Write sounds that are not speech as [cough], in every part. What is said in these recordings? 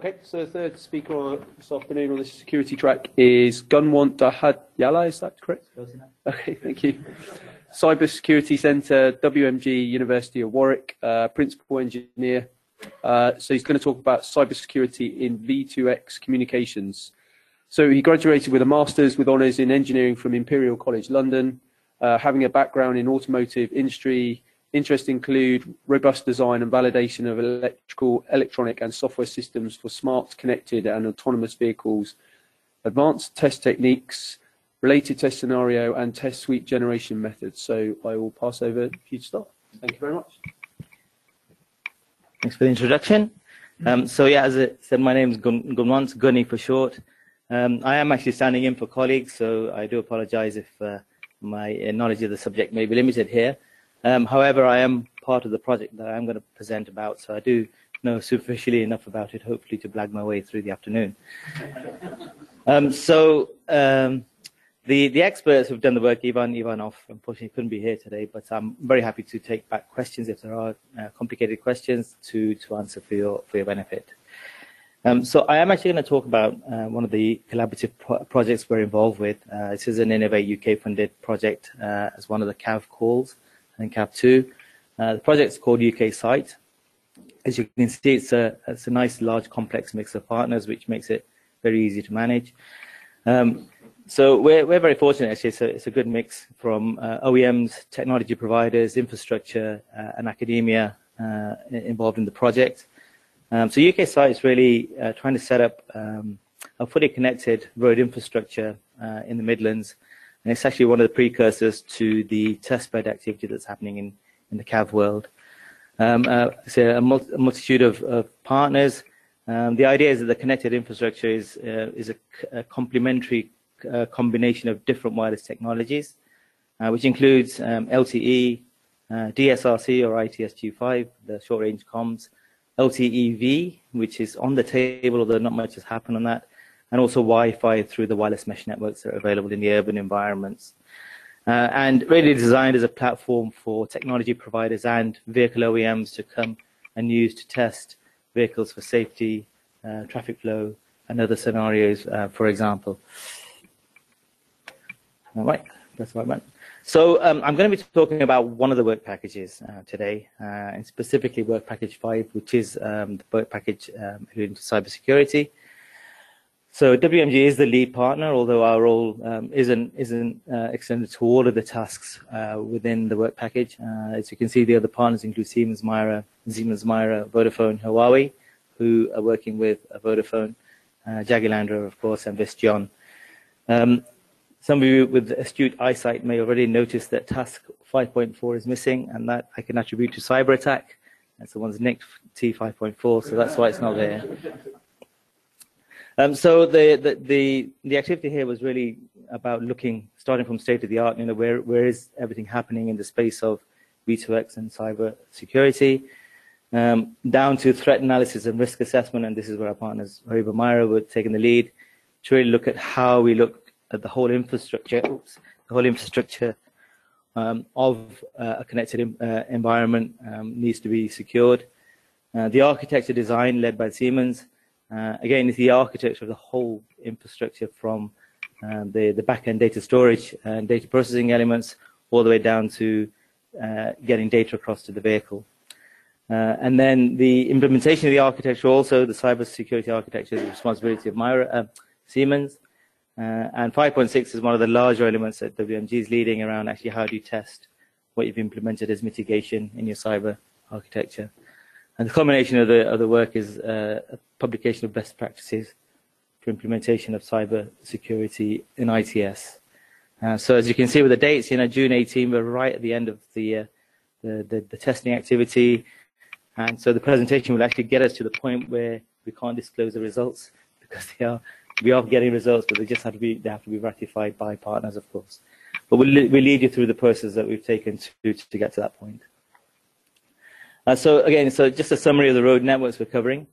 Okay, so the third speaker this afternoon on this security track is Gunwant Dhadyalla, is that correct? Okay, thank you. Cyber Security Centre, WMG, University of Warwick, uh, Principal Engineer. Uh, so he's going to talk about cybersecurity in V2X communications. So he graduated with a Master's with honours in Engineering from Imperial College London, uh, having a background in automotive industry, Interests include robust design and validation of electrical, electronic and software systems for smart, connected and autonomous vehicles, advanced test techniques, related test scenario and test suite generation methods. So I will pass over to you to start. Thank you very much. Thanks for the introduction. Um, so yeah, as I said, my name is Gunwant, Gunny for short. Um, I am actually standing in for colleagues, so I do apologize if uh, my knowledge of the subject may be limited here. Um, however, I am part of the project that I'm going to present about, so I do know superficially enough about it, hopefully to blag my way through the afternoon. [laughs] um, so um, the, the experts who've done the work, Ivan Ivanov, unfortunately couldn't be here today, but I'm very happy to take back questions if there are uh, complicated questions to, to answer for your, for your benefit. Um, so I am actually going to talk about uh, one of the collaborative pro projects we're involved with. Uh, this is an Innovate UK funded project uh, as one of the CAV calls and CAV2. Uh, the project is called UK CITE. As you can see, it's a, it's a nice, large, complex mix of partners, which makes it very easy to manage. Um, so we're, we're very fortunate, actually. It's a, it's a good mix from uh, OEMs, technology providers, infrastructure, uh, and academia uh, involved in the project. Um, so UK CITE is really uh, trying to set up um, a fully connected road infrastructure uh, in the Midlands and it's actually one of the precursors to the testbed activity that's happening in, in the CAV world. Um, uh, so a, mul a, multitude of, of partners. Um, the idea is that the connected infrastructure is, uh, is a, complementary uh, combination of different wireless technologies, uh, which includes um, LTE, uh, DSRC or ITS-G5, the short-range comms, LTEV, which is on the table, although not much has happened on that, and also Wi-Fi through the wireless mesh networks that are available in the urban environments. Uh, and really designed as a platform for technology providers and vehicle OEMs to come and use to test vehicles for safety, uh, traffic flow, and other scenarios, uh, for example. All right, that's what I meant. So um, I'm going to be talking about one of the work packages uh, today, uh, and specifically work package 5, which is um, the work package um, relating to cybersecurity. So WMG is the lead partner, although our role um, isn't isn't uh, extended to all of the tasks uh, within the work package. Uh, as you can see, the other partners include Siemens, Mira, Siemens, Mira, Vodafone, Huawei, who are working with Vodafone, uh, Jaguar of course, and Visteon. Um, some of you with astute eyesight may already notice that task 5.4 is missing, and that I can attribute to cyber attack. That's the one's nicked T5.4, so that's why it's not there. Um, so the, the, the, the, activity here was really about looking, starting from state of the art, you know, where, where is everything happening in the space of V2X and cyber security, um, down to threat analysis and risk assessment, and this is where our partners, HORIBA MIRA, were taking the lead, to really look at how we look at the whole infrastructure, oops, the whole infrastructure um, of uh, a connected uh, environment um, needs to be secured. Uh, the architecture design led by Siemens, uh, again, it's the architecture of the whole infrastructure from uh, the, the back-end data storage and data processing elements all the way down to uh, getting data across to the vehicle. Uh, and then the implementation of the architecture also, the cyber security architecture is the responsibility of MIRA, uh, Siemens. Uh, and 5.6 is one of the larger elements that WMG is leading around actually how do you test what you've implemented as mitigation in your cyber architecture. And the combination of the, of the work is uh, a publication of best practices for implementation of cyber security in ITS. Uh, so as you can see with the dates, you know, June 18, we're right at the end of the, uh, the, the, the, testing activity. And so the presentation will actually get us to the point where we can't disclose the results [laughs] because they are, we are getting results, but they just have to be, they have to be ratified by partners, of course. But we'll, we'll lead you through the process that we've taken to, to get to that point. Uh, so again, so just a summary of the road networks we're covering.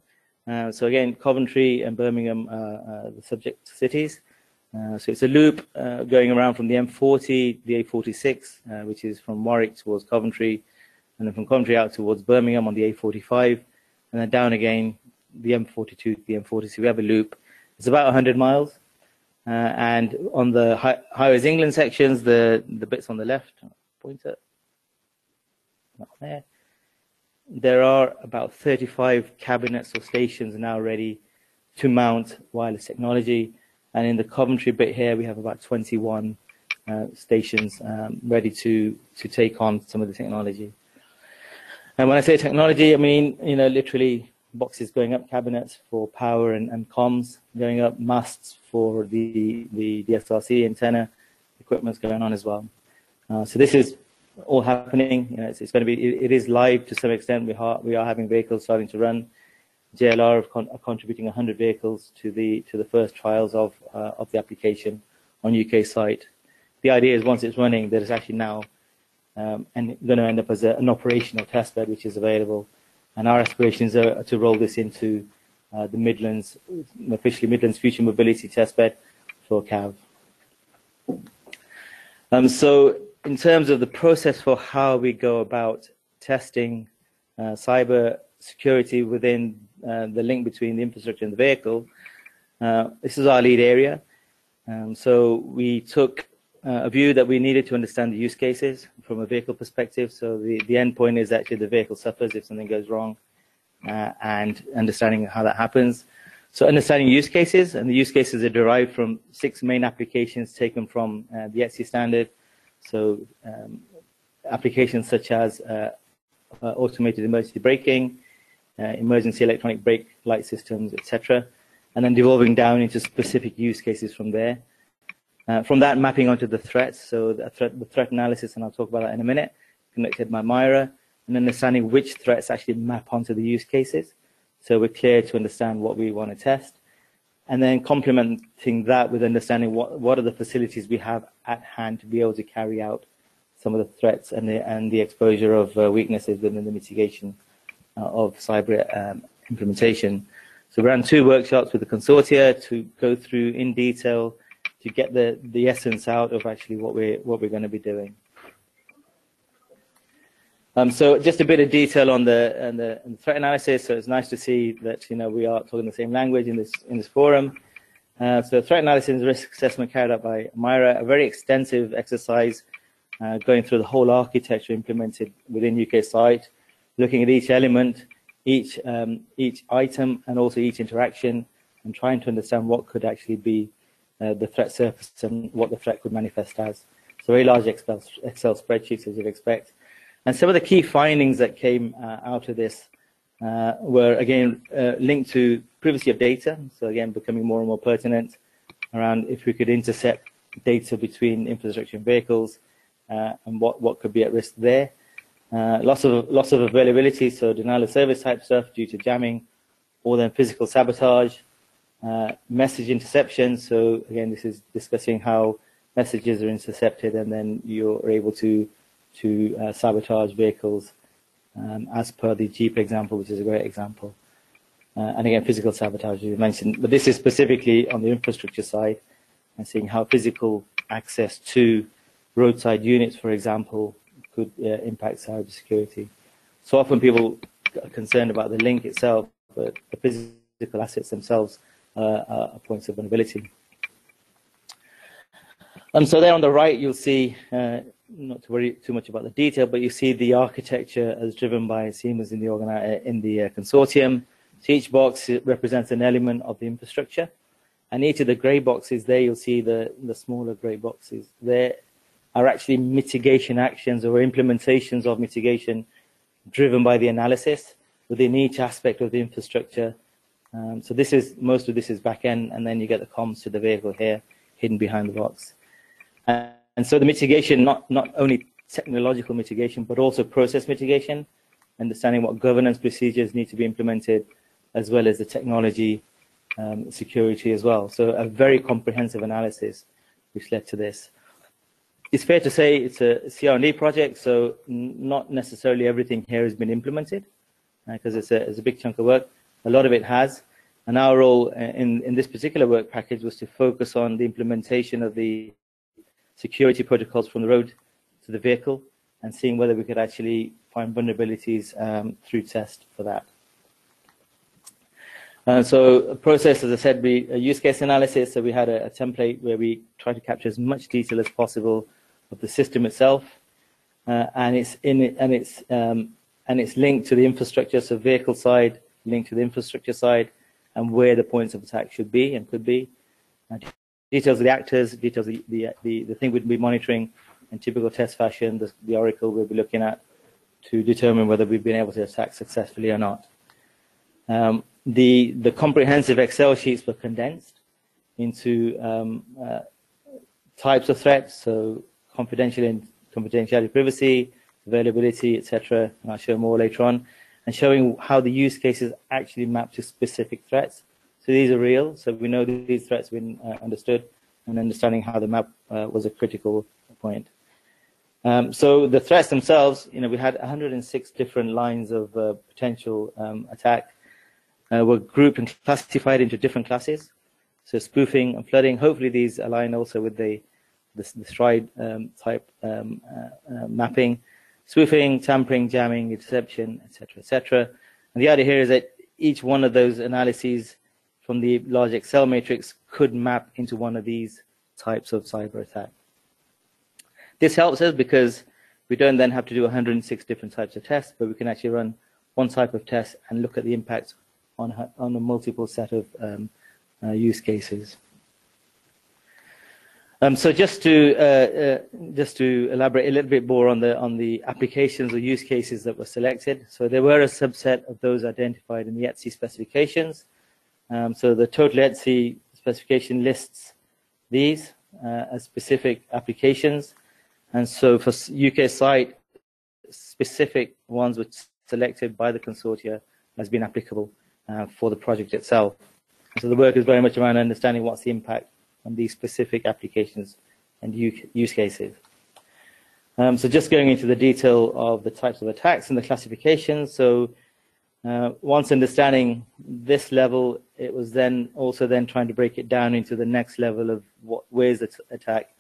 Uh, so again, Coventry and Birmingham are the subject cities. Uh, so it's a loop uh, going around from the M40, the A46, uh, which is from Warwick towards Coventry, and then from Coventry out towards Birmingham on the A45, and then down again the M42, the M40. we have a loop. It's about 100 miles. Uh, and on the Hi- Highways England sections, the, the bits on the left, pointer, not there. There are about 35 cabinets or stations now ready to mount wireless technology. And in the Coventry bit here, we have about 21 uh, stations um, ready to, to take on some of the technology. And when I say technology, I mean, you know, literally boxes going up, cabinets for power and, and comms going up, masts for the, the, the antenna, equipment's going on as well. Uh, so this is all happening. You know, it's, it's going to be, it, it is live to some extent. We are, we are having vehicles starting to run. JLR are, con- are contributing 100 vehicles to the to the first trials of uh, of the application on UK CITE. The idea is once it's running, that it's actually now um, and going to end up as a, an operational testbed which is available. And our aspirations are to roll this into uh, the Midlands, officially Midlands Future Mobility Testbed for CAV. Um, so in terms of the process for how we go about testing uh, cyber security within uh, the link between the infrastructure and the vehicle. Uh, this is our lead area. Um, so we took uh, a view that we needed to understand the use cases from a vehicle perspective. So the, the end point is actually the vehicle suffers if something goes wrong uh, and understanding how that happens. So understanding use cases, and the use cases are derived from six main applications taken from uh, the ETSI standard. So um, applications such as uh, automated emergency braking, uh, emergency electronic brake light systems, etc., and then devolving down into specific use cases from there. Uh, from that, mapping onto the threats, so the threat, the threat analysis, and I'll talk about that in a minute, connected by MIRA, and understanding which threats actually map onto the use cases. So we're clear to understand what we want to test. And then complementing that with understanding what, what are the facilities we have at hand to be able to carry out some of the threats and the, and the exposure of uh, weaknesses within the mitigation uh, of cyber um, implementation. So we ran two workshops with the consortia to go through in detail to get the, the essence out of actually what we're, what we're going to be doing. Um, so just a bit of detail on the, on the, on the, threat analysis. So it's nice to see that you know we are talking the same language in this in this forum. Uh, so threat analysis and risk assessment carried out by MIRA, a very extensive exercise uh, going through the whole architecture implemented within UK CITE, looking at each element, each, um, each item, and also each interaction, and trying to understand what could actually be uh, the threat surface and what the threat could manifest as. So very large Excel, Excel spreadsheets, as you'd expect. And some of the key findings that came uh, out of this uh, were, again, uh, linked to privacy of data. So again, becoming more and more pertinent around if we could intercept data between infrastructure and vehicles uh, and what, what could be at risk there. Uh, loss of loss of availability, so denial of service type stuff due to jamming, or then physical sabotage, uh, message interception. So again, this is discussing how messages are intercepted, and then you're able to to uh, sabotage vehicles, um, as per the Jeep example, which is a great example. Uh, and again, physical sabotage as you mentioned, but this is specifically on the infrastructure side, and seeing how physical access to roadside units, for example, could uh, impact cybersecurity. So often people are concerned about the link itself, but the physical assets themselves uh, are points of vulnerability. And so there on the right, you'll see, uh, not to worry too much about the detail, but you see the architecture as driven by Siemens in the, organi- in the uh, consortium. So each box represents an element of the infrastructure. And each of the grey boxes there, you'll see the, the smaller grey boxes. There are actually mitigation actions or implementations of mitigation driven by the analysis within each aspect of the infrastructure. Um, so this is most of this is back end, and then you get the comms to the vehicle here, hidden behind the box. And, and so the mitigation, not not only technological mitigation, but also process mitigation, understanding what governance procedures need to be implemented, as well as the technology um, security as well. So a very comprehensive analysis which led to this it's fair to say it's a CR&D project, so not necessarily everything here has been implemented because uh, it's, a, it's a big chunk of work. A lot of it has. And our role uh, in, in this particular work package was to focus on the implementation of the security protocols from the road to the vehicle and seeing whether we could actually find vulnerabilities um, through test for that. Uh, so a process, as I said, we a use case analysis. So we had a, a, template where we try to capture as much detail as possible of the system itself, uh, and it's in it, and it's um, and it's linked to the infrastructure. So vehicle side linked to the infrastructure side, and where the points of attack should be and could be. Details of the actors, details of the, the, the, the thing we'd be monitoring in typical test fashion, the, the oracle we'll be looking at to determine whether we've been able to attack successfully or not. Um, the, the comprehensive Excel sheets were condensed into um, uh, types of threats, so confidentiality, confidentiality, privacy, availability, etc. And I'll show more later on, and showing how the use cases actually map to specific threats. So these are real. So we know these threats have been uh, understood, and understanding how the map uh, was a critical point. Um, so the threats themselves, you know, we had 106 different lines of uh, potential um, attack. Uh, were grouped and classified into different classes. So spoofing and flooding. Hopefully these align also with the the, the stride um, type um, uh, uh, mapping. Spoofing, tampering, jamming, deception, etc., etc. And the idea here is that each one of those analyses from the large Excel matrix could map into one of these types of cyber attack. This helps us because we don't then have to do 106 different types of tests, but we can actually run one type of test and look at the impact on, on a multiple set of um, uh, use cases. Um, so just to uh, uh, just to elaborate a little bit more on the on the applications or use cases that were selected. So there were a subset of those identified in the ETSI specifications. Um, so the total ETSI specification lists these uh, as specific applications. And so for UK CITE, specific ones were selected by the consortia as being applicable uh, for the project itself. So the work is very much around understanding what's the impact on these specific applications and use cases. Um, so just going into the detail of the types of attacks and the classifications. So uh, once understanding this level, it was then also then trying to break it down into the next level of what where's the attack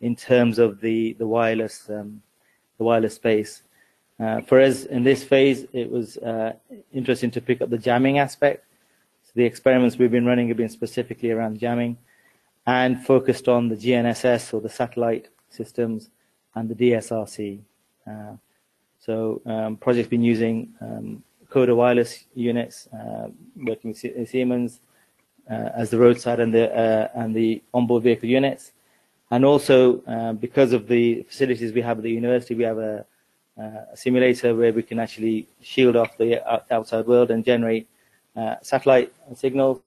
in terms of the the wireless um, the wireless space. Uh, for us in this phase, it was uh, interesting to pick up the jamming aspect. So the experiments we've been running have been specifically around jamming and focused on the GNSS or the satellite systems and the DSRC. Uh, so um, project's been using um, Cohda wireless units, uh, working with Siemens uh, as the roadside and the uh, and the onboard vehicle units. And also, because of the facilities we have at the university, we have a, a simulator where we can actually shield off the outside world and generate satellite signals.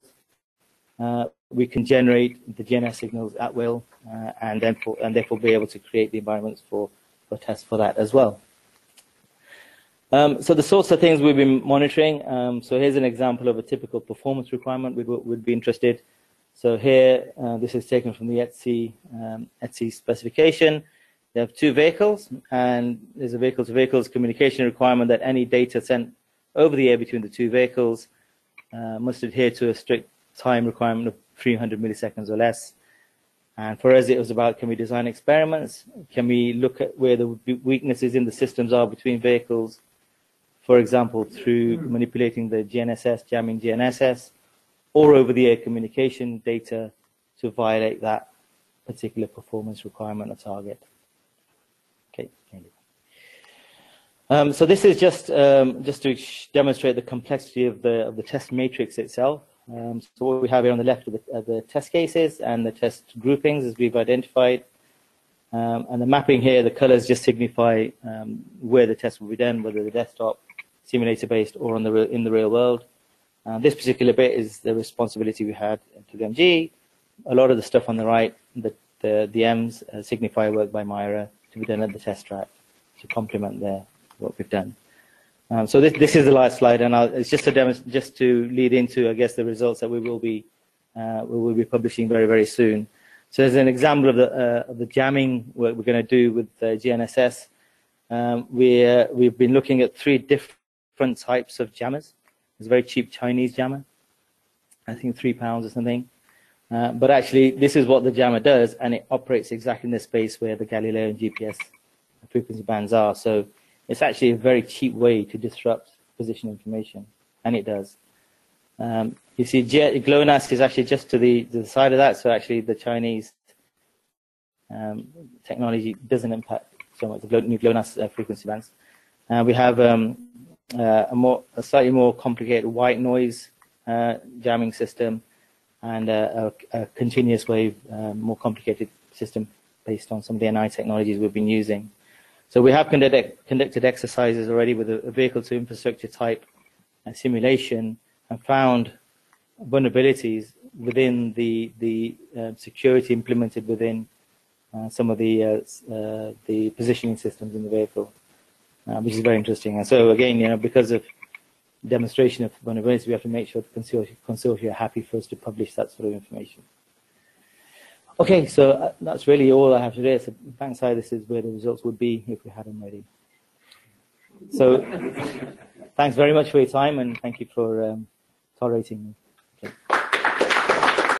Uh, we can generate the GNSS signals at will, uh, and then for, and therefore be able to create the environments for for tests for that as well. Um, so the sorts of things we've been monitoring. Um, so here's an example of a typical performance requirement we would be interested. So here, uh, this is taken from the ETSI, um, ETSI specification. They have two vehicles, and there's a vehicle-to-vehicles communication requirement that any data sent over the air between the two vehicles uh, must adhere to a strict time requirement of 300 milliseconds or less. And for us, it was about can we design experiments? Can we look at where the weaknesses in the systems are between vehicles? For example, through manipulating the GNSS, jamming GNSS, or over-the-air communication data to violate that particular performance requirement or target. Okay. Um, so this is just um, just to demonstrate the complexity of the of the test matrix itself. Um, so what we have here on the left are the, are the, test cases and the test groupings as we've identified. Um, and the mapping here, the colors just signify um, where the test will be done, whether the desktop, simulator-based, or on the in the real world. Uh, this particular bit is the responsibility we had to the MG. A lot of the stuff on the right, the, the, the M's uh, signify work by MIRA to be done at the test track to complement their, what we've done. Um, so this, this is the last slide, and I'll, it's just to just to lead into, I guess, the results that we will be uh, we will be publishing very very soon. So as an example of the uh, of the jamming work we're going to do with uh, GNSS, um, we we've been looking at three different types of jammers. It's a very cheap Chinese jammer. I think three pounds or something. Uh, but actually, this is what the jammer does, and it operates exactly in the space where the Galileo and GPS frequency bands are. So it's actually a very cheap way to disrupt position information, and it does. Um, you see, GLONASS is actually just to the, to the side of that, so actually the Chinese um, technology doesn't impact so much the GLONASS uh, frequency bands. Uh, we have um, uh, a more a slightly more complicated white noise uh, jamming system and a, a, a continuous wave, uh, more complicated system based on some of the NI technologies we've been using. So we have conducted, conducted exercises already with a, a vehicle to infrastructure type uh, simulation and found vulnerabilities within the the uh, security implemented within uh, some of the uh, uh, the positioning systems in the vehicle, uh, which is very interesting. And so again, you know, because of demonstration of vulnerability, we have to make sure the consortia, are happy for us to publish that sort of information. Okay, so uh, that's really all I have today. So thanks, Bankside, this is where the results would be if we had them ready. So thanks very much for your time and thank you for um, tolerating me.